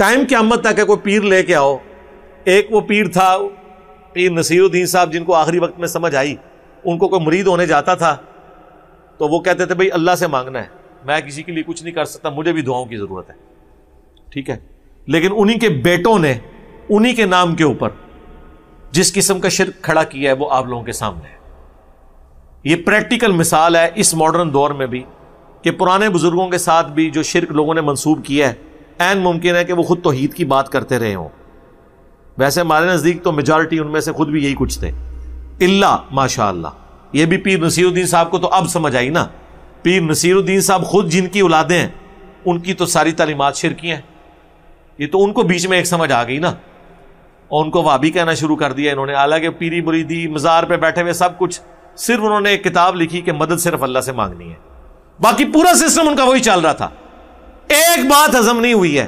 Time क्यामत तक है कोई पीर लेके आओ। एक वो पीर था, पीर नसीरुद्दीन साहब जिनको आखिरी वक्त में समझ आई, उनको कोई मुरीद होने जाता था तो वो कहते थे, भाई, अल्लाह से मांगना है। मैं किसी के लिए कुछ नहीं कर सकता, मुझे भी दुआओं की ज़रूरत है। ठीक है? लेकिन उन्हीं के बेटों ने, उन्हीं के नाम के ऊपर, जिस किस्म का शिरक खड़ा किया है, वो आप लोगों के सामने है। ये प्रैक्टिकल मिसाल है इस मॉडर्न दौर में भी, कि पुराने बुज़ुर्गों के साथ भी जो शिरक लोगों ने मंसूब किया है एन मुमकिन है कि वो खुद तोहीद की बात करते रहे हों। वैसे हमारे नज़दीक तो मेजॉरिटी उनमें से खुद भी यही कुछ थे। इल्ला माशा ये भी पीर नसीरुद्दीन साहब को तो अब समझ आई ना। पीर नसीरुद्दीन साहब खुद जिनकी औलादे हैं, उनकी तो सारी तालीमत शिरकी हैं। ये तो उनको बीच में एक समझ आ गई ना। और उनको भी कहना शुरू कर दिया इन्होंने। हालाँकि पीरी मुरीदी, मज़ार पे बैठे हुए सब कुछ, सिर्फ़ उन्होंने एक किताब लिखी कि मदद सिर्फ़ अल्लाह से मांगनी है। बाकी पूरा सिस्टम उनका वही चल रहा था। एक बात हजम नहीं हुई है।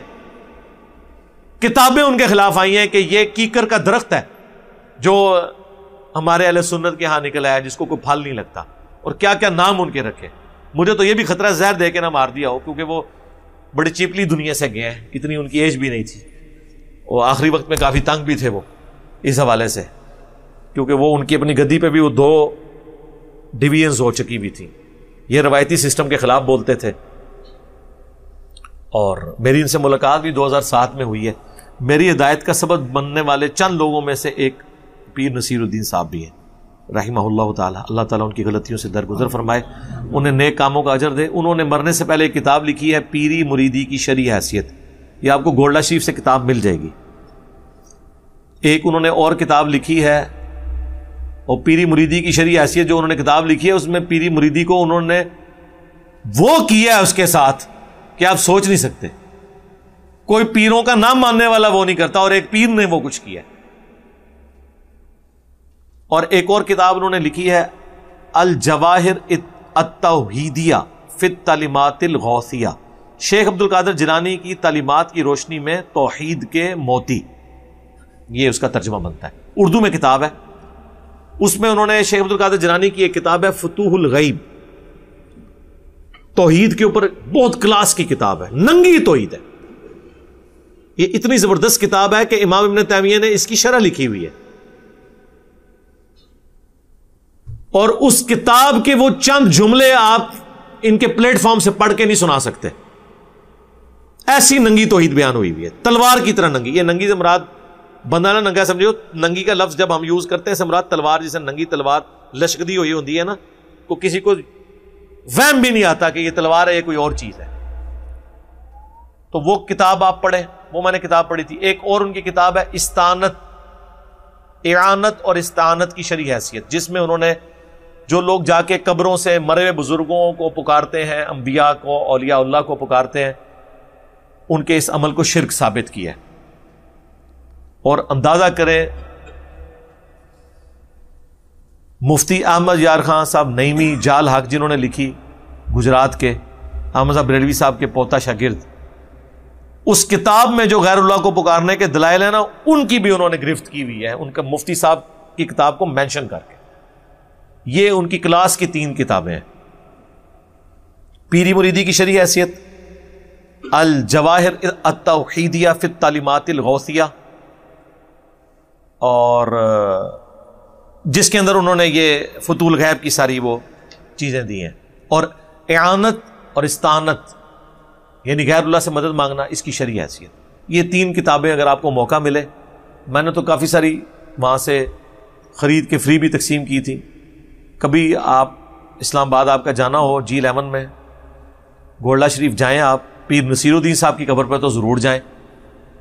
किताबें उनके खिलाफ आई हैं कि ये कीकर का दरख्त है, जो हमारे अल सुन्नत के यहाँ निकल आया, जिसको कोई फल नहीं लगता। और क्या क्या नाम उनके रखे। मुझे तो ये भी खतरा जहर दे के ना मार दिया हो, क्योंकि वो बड़ी चिपली दुनिया से गए हैं। इतनी उनकी एज भी नहीं थी। वो आखिरी वक्त में काफ़ी तंग भी थे वो, इस हवाले से। क्योंकि वो उनकी अपनी गद्दी पे भी वो दो डिवीजन्स हो चुकी हुई थी। ये रवायती सिस्टम के ख़िलाफ़ बोलते थे। और मेरी इनसे मुलाकात भी 2007 में हुई है। मेरी हिदायत का सबक बनने वाले चंद लोगों में से एक पीर नसीरुद्दीन साहब भी हैं। रही अल्लाह ताला उनकी गलतियों से दरगुजर फरमाए उन्हें नेक कामों का अजर दे। उन्होंने मरने से पहले एक किताब लिखी है पीरी मुरीदी की शरी हैसियत। ये आपको गोल्डा शरीफ से किताब मिल जाएगी। एक उन्होंने और किताब लिखी है और पीरी मुरीदी की शरी हैसियत जो उन्होंने किताब लिखी है उसमें पीरी मुरीदी को उन्होंने वो किया है उसके साथ। कि आप सोच नहीं सकते। कोई पीरों का नाम मानने वाला वो नहीं करता और एक पीर ने वो कुछ किया और एक और किताब उन्होंने लिखी है अल जवाहिर अतहीदिया फित तालीमातिल गौसिया। शेख अब्दुल कादर जिलानी की तालीमत की रोशनी में तोहीद के मोती। ये उसका तर्जमा बनता है। उर्दू में किताब है। उसमें उन्होंने शेख अब्दुल कादर जिलानी की एक किताब है, फतूहुल गईब। तोहीद के ऊपर बहुत क्लास की किताब है, नंगी तोहीद है। ये इतनी ज़बरदस्त किताब है कि इमाम इबन तैमिया ने इसकी शरह लिखी हुई है। और उस किताब के वो चंद जुमले आप इनके प्लेटफॉर्म से पढ़ के नहीं सुना सकते। ऐसी नंगी तोहीद बयान हुई हुई है, तलवार की तरह नंगी। ये नंगी से मुराद, बंदा ना नंगा समझो नंगी का लफ्ज जब हम यूज़ करते हैं सम्राट तलवार, जिसे नंगी तलवार लश्कदी हुई होती है ना को किसी को वहम भी नहीं आता कि ये तलवार है ये कोई और चीज़ है। तो वो किताब आप पढ़े, वो मैंने किताब पढ़ी थी। एक और उनकी किताब है, इस्तानत। ईरानत और इस्तानत की शरी हैसियत, जिसमें उन्होंने जो लोग जाके कब्रों से मरे हुए बुज़ुर्गों को पुकारते हैं, अंबिया को औलिया को पुकारते हैं, उनके इस अमल को शिरक साबित किया और अंदाज़ा करें मुफ्ती अहमद यार खान साहब नईमी, जाल हक, जिन्होंने लिखी गुजरात के, अहमद साहब रेलवी साहब के पोता शागिर्द। उस किताब में जो गैरुल्लाह को पुकारने के दलाइल है ना, उनकी भी उन्होंने गिरफ्त की हुई है। उनका मुफ्ती साहब की किताब को मेंशन करके। ये उनकी क्लास की तीन किताबें हैं। पीरी मुरीदी की शरी हैसियत अल जवाहिर अतहीदिया फित तालीमातिल गौसिया और जिसके अंदर उन्होंने ये फतूल गैब की सारी वो चीज़ें दी हैं। और एनत और इस्तानत, यानी गैरुल्ला से मदद मांगना, इसकी शरी हैसियत ये तीन किताबें अगर आपको मौका मिले, मैंने तो काफ़ी सारी वहाँ से ख़रीद के फ्री भी तकसीम की थी। कभी आप इस्लामाबाद आपका जाना हो, जी एलेवन में, गोल्डा शरीफ जाएँ आप, पीर नसीरुद्दीन साहब की कबर पर तो ज़रूर जाएँ।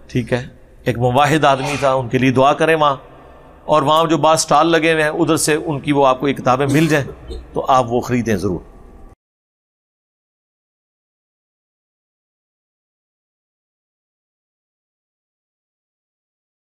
ठीक है? एक मुवाहिद आदमी था, उनके लिए दुआ करें वहाँ। और वहाँ जो बात स्टॉल लगे हुए हैं, उधर से उनकी वो आपको ये किताबें मिल जाएँ तो आप वो ख़रीदें ज़रूर।